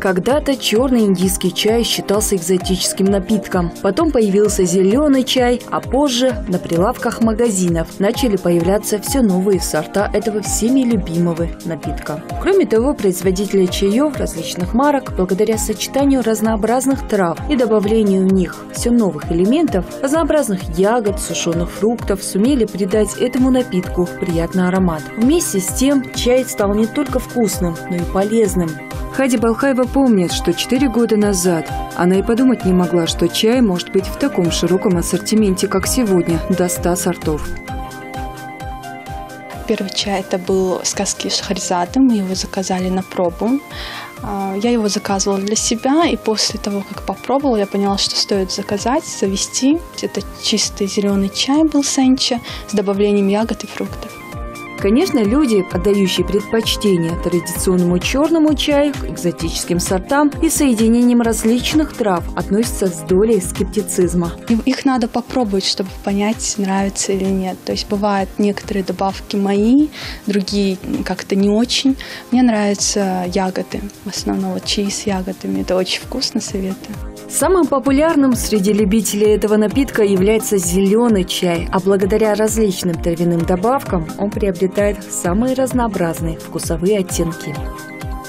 Когда-то черный индийский чай считался экзотическим напитком. Потом появился зеленый чай, а позже на прилавках магазинов начали появляться все новые сорта этого всеми любимого напитка. Кроме того, производители чаев различных марок, благодаря сочетанию разнообразных трав и добавлению в них все новых элементов, разнообразных ягод, сушеных фруктов, сумели придать этому напитку приятный аромат. Вместе с тем, чай стал не только вкусным, но и полезным. Хади Балхаева помнит, что 4 года назад она и подумать не могла, что чай может быть в таком широком ассортименте, как сегодня, до 100 сортов. Первый чай это был сказки Шахризада, мы его заказали на пробу. А, я его заказывала для себя, и после того, как попробовала, я поняла, что стоит заказать, завести. Это чистый зеленый чай был сенча с добавлением ягод и фруктов. Конечно, люди, отдающие предпочтение традиционному черному чаю, экзотическим сортам и соединениям различных трав, относятся с долей скептицизма. Их надо попробовать, чтобы понять, нравится или нет. То есть бывают некоторые добавки мои, другие как-то не очень. Мне нравятся ягоды, в основном вот чаи с ягодами. Это очень вкусно, советую. Самым популярным среди любителей этого напитка является зеленый чай, а благодаря различным травяным добавкам он приобретает самые разнообразные вкусовые оттенки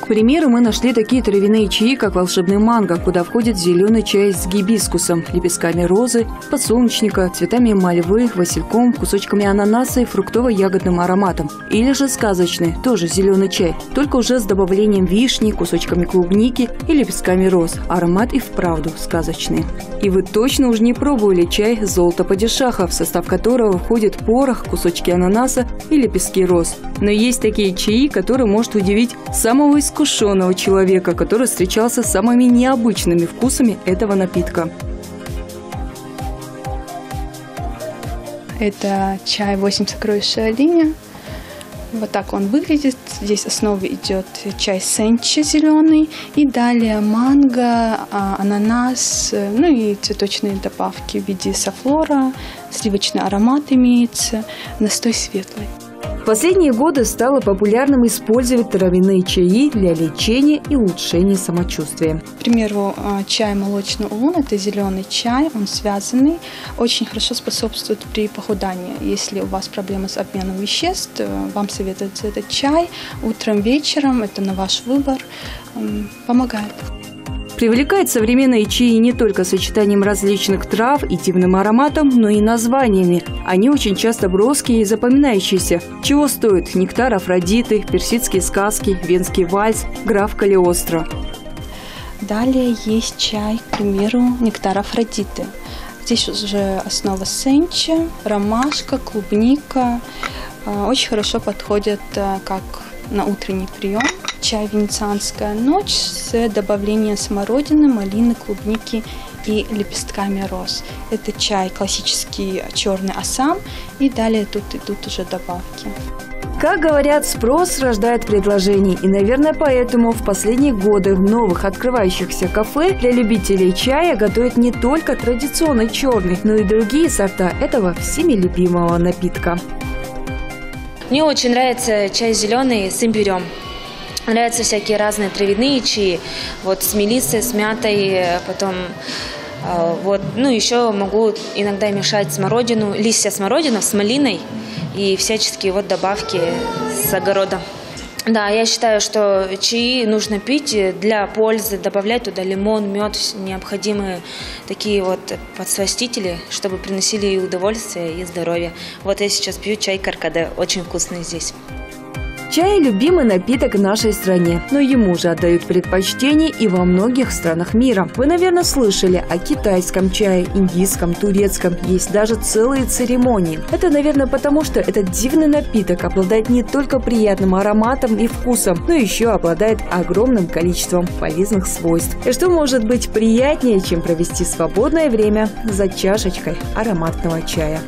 примеру, мы нашли такие травяные чаи, как волшебный манго, куда входит зеленый чай с гибискусом, лепестками розы, подсолнечника, цветами мальвы, васильком, кусочками ананаса и фруктово-ягодным ароматом. Или же сказочный, тоже зеленый чай, только уже с добавлением вишни, кусочками клубники и лепестками роз. Аромат и вправду сказочный. И вы точно уже не пробовали чай «Золото падишаха», в состав которого входит порох, кусочки ананаса и лепестки роз. Но есть такие чаи, которые может удивить самого искусственного искушенного человека, который встречался с самыми необычными вкусами этого напитка. Это чай 8 сокровищ линия. Вот так он выглядит. Здесь основе идет чай сенчи зеленый. И далее манго, а, ананас, ну и цветочные добавки в виде софлора. Сливочный аромат имеется. Настой светлый. В последние годы стало популярным использовать травяные чаи для лечения и улучшения самочувствия. К примеру, а, чай молочный улун – это зеленый чай, он связанный, очень хорошо способствует при похудании. Если у вас проблемы с обменом веществ, э, вам советуется этот чай утром, вечером, это на ваш выбор, помогает. Привлекает современные чаи не только сочетанием различных трав и дивным ароматом, но и названиями. Они очень часто броские и запоминающиеся. Чего стоит нектар Афродиты, персидские сказки, венский вальс, граф Калиостро. Далее есть чай, к примеру, нектар Афродиты. Здесь уже основа сенча, ромашка, клубника. А, очень хорошо подходят а, как на утренний прием чай «Венецианская ночь» с добавлением смородины, малины, клубники и лепестками роз. Это чай классический черный асам, и далее тут идут уже добавки. Как говорят, спрос рождает предложений, и, наверное, поэтому в последние годы в новых открывающихся кафе для любителей чая готовят не только традиционный черный, но и другие сорта этого всеми любимого напитка. Мне очень нравится чай зеленый с имбирем. Нравятся всякие разные травяные чаи, вот с мелиссой, с мятой, потом э, вот, ну, еще могу иногда мешать смородину, листья смородины с малиной и всяческие вот добавки с огорода. Да, я считаю, что чаи нужно пить для пользы, добавлять туда лимон, мед, необходимые такие вот подсластители, чтобы приносили и удовольствие, и здоровье. Вот я сейчас пью чай каркаде, очень вкусный здесь. Чай – любимый напиток в нашей стране, но ему же отдают предпочтение и во многих странах мира. Вы, наверное, слышали о китайском чае, индийском, турецком. Есть даже целые церемонии. Это, наверное, потому что этот дивный напиток обладает не только приятным ароматом и вкусом, но еще обладает огромным количеством полезных свойств. И что может быть приятнее, чем провести свободное время за чашечкой ароматного чая?